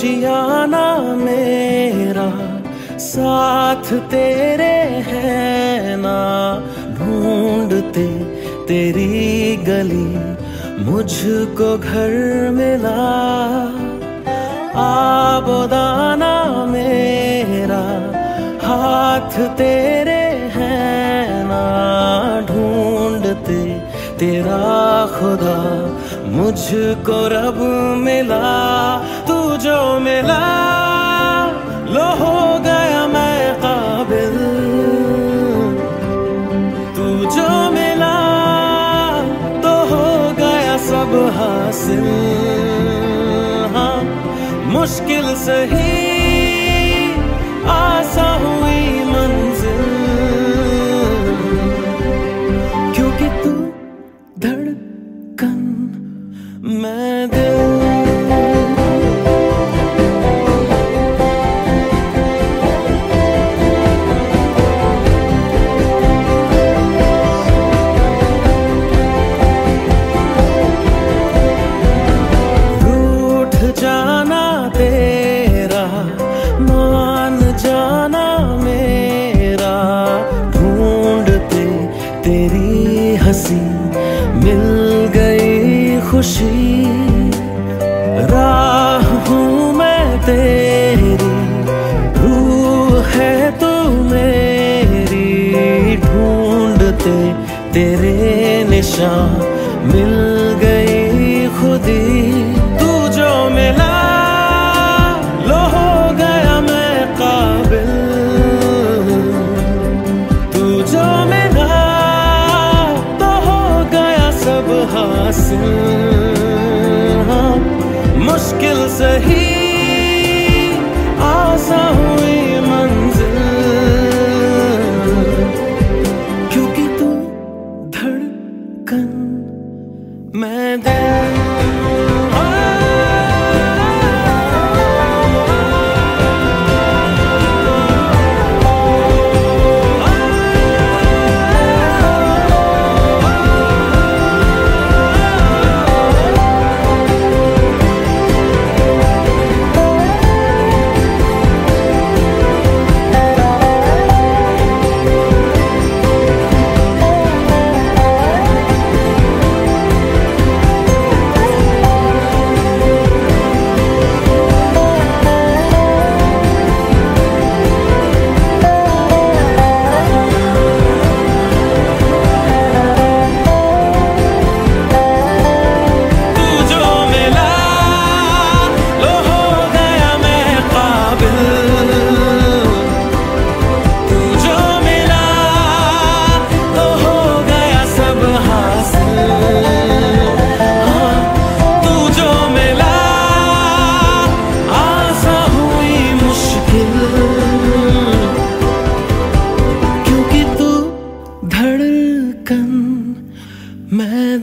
आशियाना मेरा, साथ तेरे है ना। ढूंढते तेरी गली, मुझको घर मिला। आबोदाना मेरा, हाथ तेरे है ना। ढूंढते तेरा खुदा मुझको रब मिला तू जो मिला। लो हो गया मैं काबिल। तू जो मिला तो हो गया सब हासिल। हाँ मुश्किल सही आसा हुई तेरी हँसी, मिल गई खुशी। राह हूँ मैं तेरी, रूह है तू मेरी। ढूंढते तेरे निशान, मिल गई खुदी। से मुश्किल सही आसा हुई मंजिल। क्योंकि तू धड़कन मैं दिल दिल कन मैं